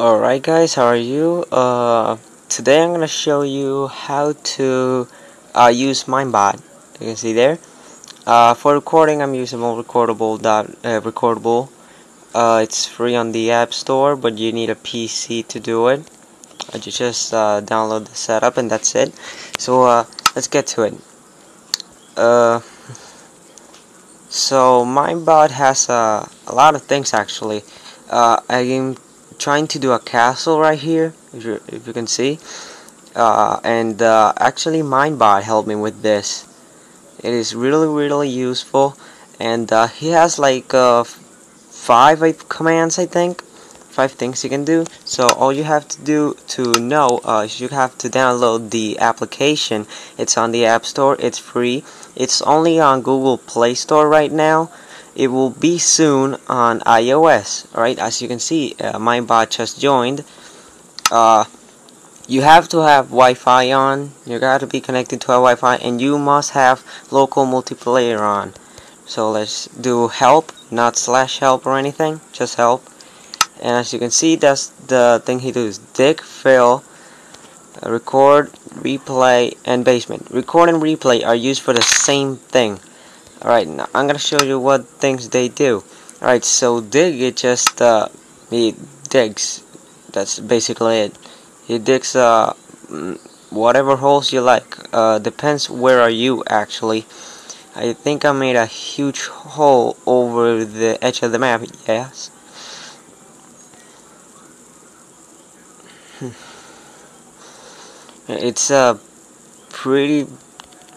Alright guys, how are you? Uh, today I'm gonna show you how to uh, use Minebot. You can see there. Uh, for recording, I'm using recordable. Uh, recordable. Uh, it's free on the App Store, but you need a PC to do it. You just uh, download the setup, and that's it. So uh, let's get to it. So Minebot has a lot of things actually. I'm trying to do a castle right here, if you if you can see. Uh, and uh, actually, Minebot helped me with this. It is really really useful, and uh, he has like uh, five commands, I think, five things you can do. So all you have to do to know uh, is you have to download the application. It's on the App Store. It's free. It's only on Google Play Store right now it will be soon on iOS right? As you can see uh, bot just joined. Uh, you have to have Wi-Fi on. You got to be connected to a Wi-Fi and you must have local multiplayer on. So let's do help not slash help or anything just help. And as you can see that's the thing he does. Dig fill record replay and basement. Record and replay are used for the same thing Alright, now I'm gonna show you what things they do. Alright, so dig, it just, uh, he digs. That's basically it. He digs, uh, whatever holes you like. Uh, depends where are you, actually. I think I made a huge hole over the edge of the map, yes. Hmm. it's a pretty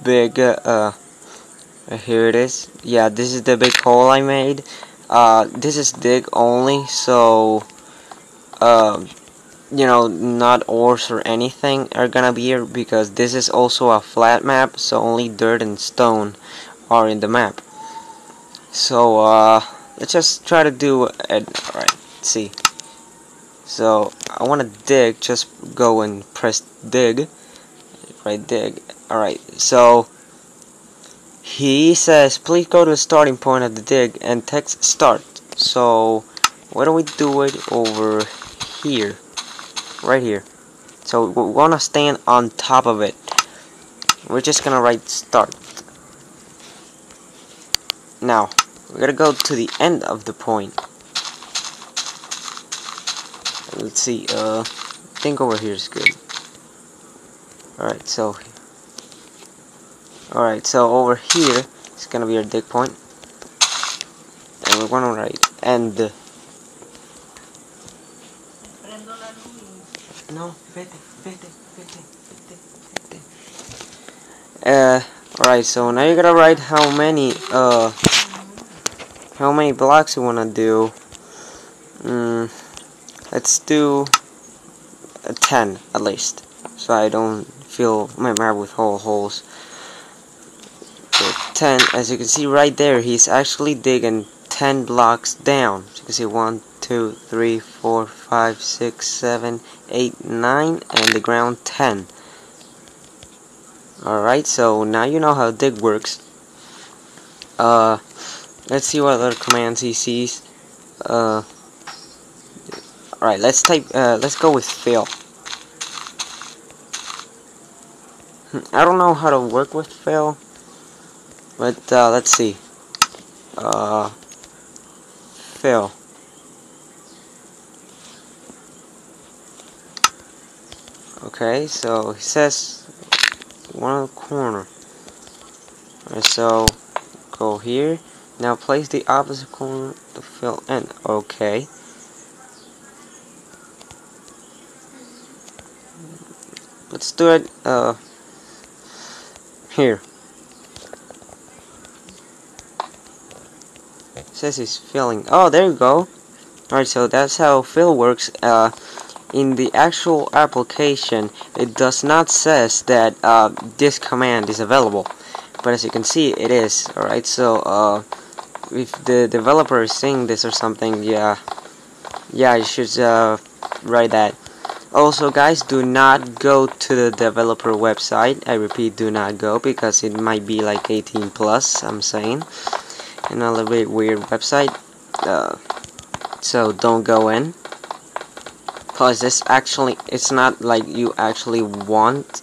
big, uh, uh, here it is. Yeah this is the big hole I made. Uh, this is dig only so uh, you know not ores or anything are gonna be here because this is also a flat map so only dirt and stone are in the map. So uh, let's just try to do it alright see. So I want to dig just go and press dig. Right dig alright so he says, please go to the starting point of the dig and text start. So, why don't we do it over here? Right here. So, we want to stand on top of it. We're just going to write start. Now, we're going to go to the end of the point. Let's see, uh, I think over here is good. Alright, so Alright, so over here it's gonna be our dig point. And we're gonna write end. No, vete, vete, vete, vete, vete. Uh, alright, so now you're gonna write how many, uh, how many blocks you wanna do. Mm, let's do a 10 at least, so I don't fill my map with whole holes. 10 as you can see right there he's actually digging 10 blocks down. So you can see 1 2 3 4 5 6 7 8 9 and the ground 10 alright so now you know how dig works. Uh let's see what other commands he sees. Uh alright let's type uh let's go with fill hmm, I don't know how to work with fill but uh, let's see. Uh, fill. Okay, so he says one corner. Right, so go here. Now place the opposite corner to fill in. Okay. Let's do it uh, here. Says it's filling. Oh, there you go. Alright, so that's how fill works. Uh, in the actual application, it does not says that uh, this command is available. But as you can see, it is. Alright, so uh, if the developer is seeing this or something, yeah, yeah, you should uh, write that. Also, guys, do not go to the developer website. I repeat, do not go because it might be like 18 plus. I'm saying another bit weird website uh, so don't go in. Because this actually it's not like you actually want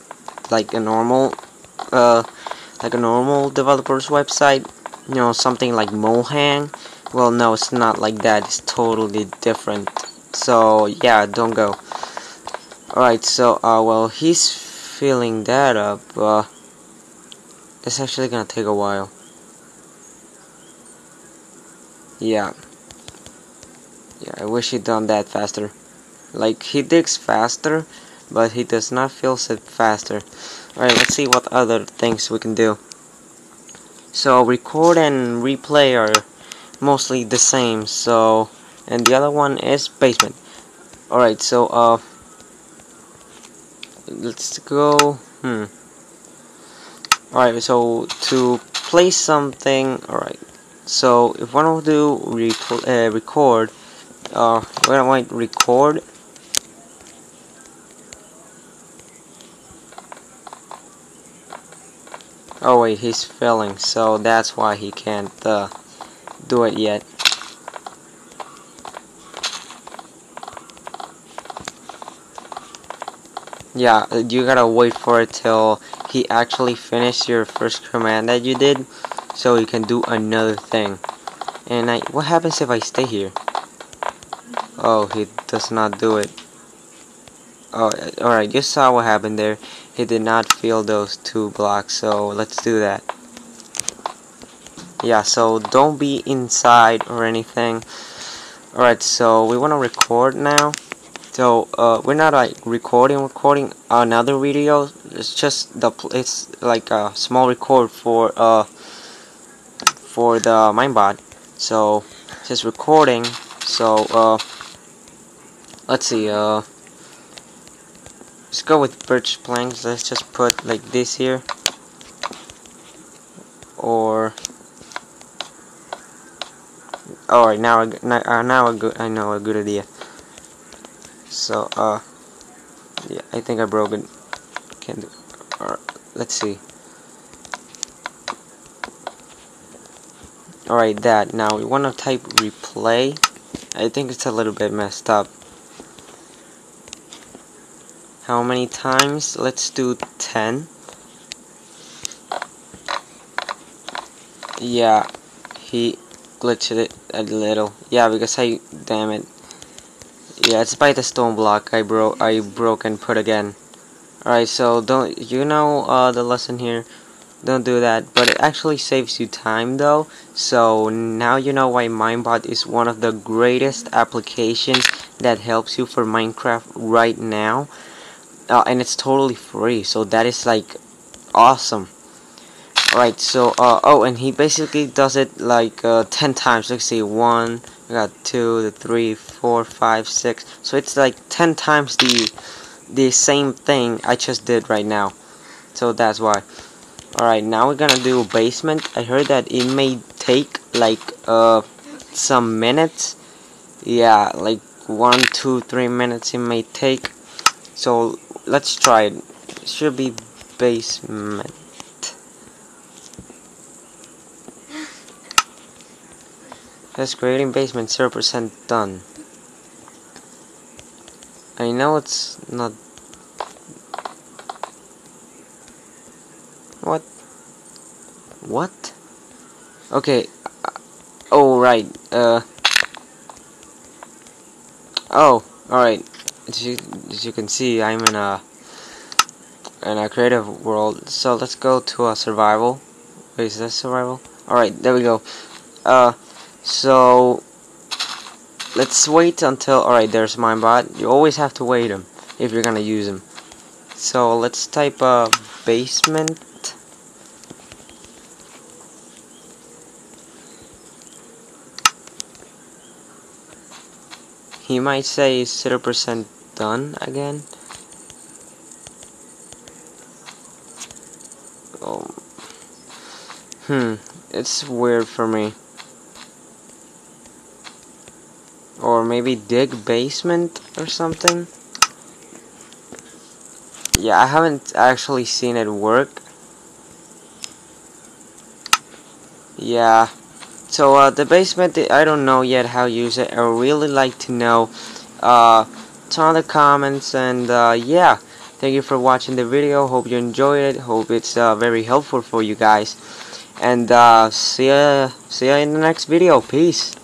like a normal uh like a normal developer's website you know something like Mojang well no it's not like that. It's totally different. So yeah don't go. Alright so uh well he's filling that up uh it's actually gonna take a while yeah. Yeah I wish he'd done that faster. Like he digs faster but he does not fill it faster. Alright let's see what other things we can do. So record and replay are mostly the same so and the other one is basement. Alright so uh let's go hmm. Alright so to play something alright so if one will do uh, record uh when I? Want record? Oh wait he's filling so that's why he can't uh do it yet. Yeah, you gotta wait for it till he actually finished your first command that you did, so you can do another thing. And I, what happens if I stay here? Oh, he does not do it. Oh, alright, you saw what happened there. He did not fill those two blocks, so let's do that yeah so don't be inside or anything alright so we want to record now so uh, we're not like recording recording another video it's just the it's like a small record for uh for the Minebot so just recording so uh let's see uh let's go with birch planks let's just put like this here or Alright, now, I, uh, now a good, I know a good idea. So, uh, yeah, I think I broke it. Can't do. Alright, let's see. Alright, that. Now we want to type replay. I think it's a little bit messed up. How many times? Let's do 10. Yeah, he glitched it a little. Yeah, because I damn it. Yeah, it's by the stone block I broke I broke and put again. Alright, so don't you know uh, the lesson here? Don't do that, but it actually saves you time though. So now you know why Minebot is one of the greatest applications that helps you for Minecraft right now. Uh, and it's totally free, so that is like awesome. Right, so, uh, oh, and he basically does it like, uh, 10 times. Let's see, 1, I got 2, the 3, 4, 5, 6. So it's like 10 times the, the same thing I just did right now. So that's why. Alright, now we're gonna do basement. I heard that it may take, like, uh, some minutes. Yeah, like, one, two, three minutes it may take. So, let's try it. should be basement. Just creating basement 0% done. I know it's not... What? What? Okay. Oh, right. Uh... Oh, alright. As you, as you can see, I'm in a in a creative world. So let's go to a survival. Wait, is that survival? Alright, there we go. Uh, so let's wait until alright there's Minebot you always have to wait him if you're gonna use him so let's type uh, basement he might say 0% done again. Oh. Hmm it's weird for me. Or maybe dig basement or something? Yeah I haven't actually seen it work. Yeah so uh, the basement I don't know yet how to use it. I would really like to know uh, ton of comments and uh, yeah. Thank you for watching the video. Hope you enjoyed it. Hope it's uh, very helpful for you guys. And uh, see ya see ya in the next video. Peace